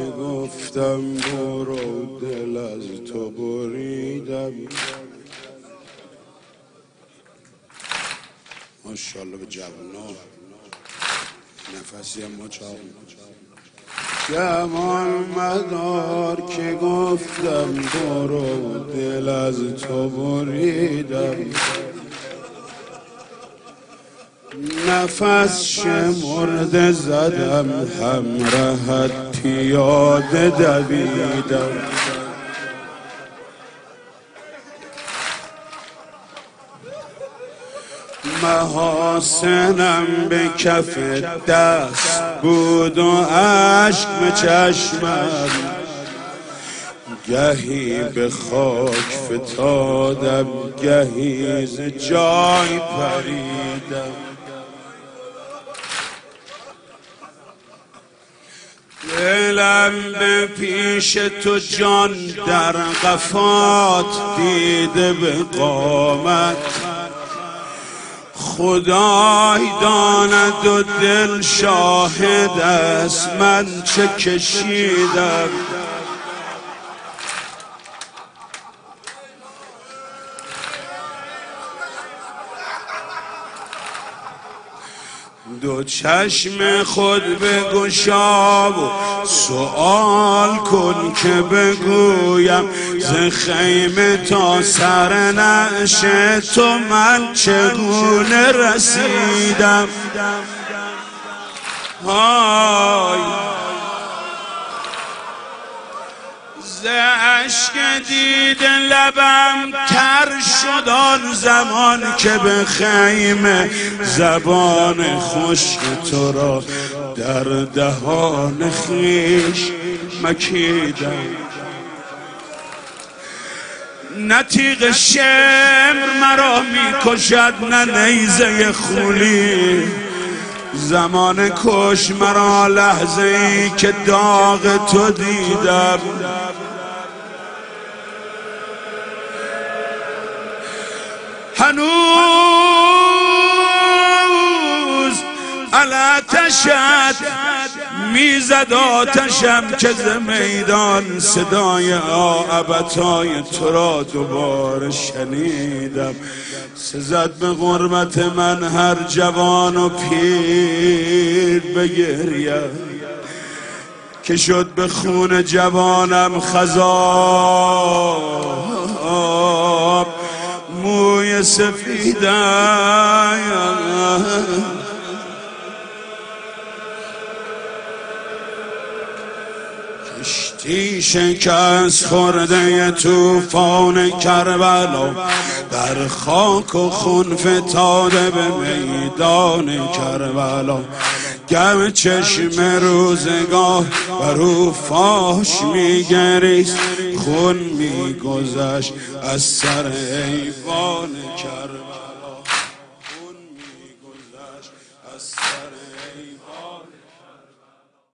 که گفتم برو دل از تو بریدم. ماشاءالله به جوانا نفسی هم ما چاق جوان مدار که گفتم برو دل از تو بریدم. نفس شمرده زدم همراهت پیاده دویدم. محاسنم به کف دست بود و عشق به چشمم. گهی به خاک فتادم گهی ز جای پریدم. دلم به پیش تو جان در قفات دیده به قامت. خدای داند و دل شاهد است من چه کشیدم؟ دو چشم خود بگشا و سوال کن که بگویم ز خیمه تا سر نعش تو من چگونه رسیدم؟ های عشق دید لبم تر شد آن زمان که به خیمه زبان خشک تو را در دهان خیش مکیدم. نتیق شمر مرا می‌کشد نه نیزه خولی. زمان کش مرا لحظه ای که داغ تو دیدم. هنوز علاتشت می‌زد آتشم که ز میدان صدای آعبتای تو را دوباره شنیدم. سزد به غربت من هر جوان و پیر بگریم که شد به خون جوانم خذاب موی سفیدم کشتی شکست خورده توفان کربلا. در خاک و خون فتاده به میدان کربلا. گم چشم روزگاه و فاش میگریست. خون میگذشت از سر ایوان کربلا